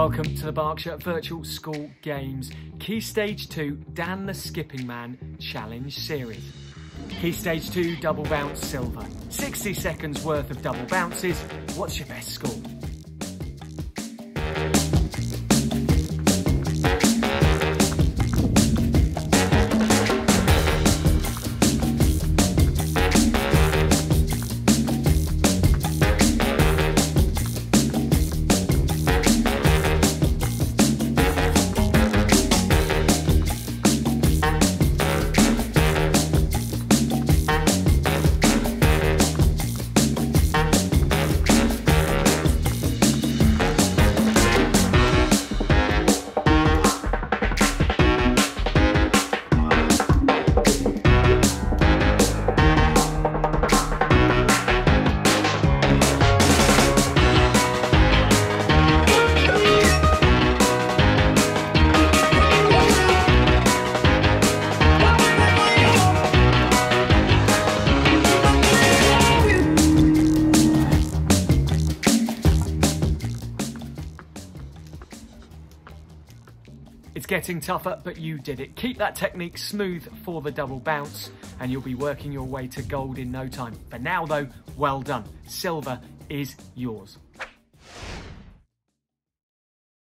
Welcome to the Berkshire Virtual School Games Key Stage 2 Dan the Skipping Man Challenge Series. Key Stage 2 Double Bounce Silver. 60 seconds worth of double bounces. What's your best score? It's getting tougher, but you did it. Keep that technique smooth for the double bounce, and you'll be working your way to gold in no time. For now, though, well done. Silver is yours.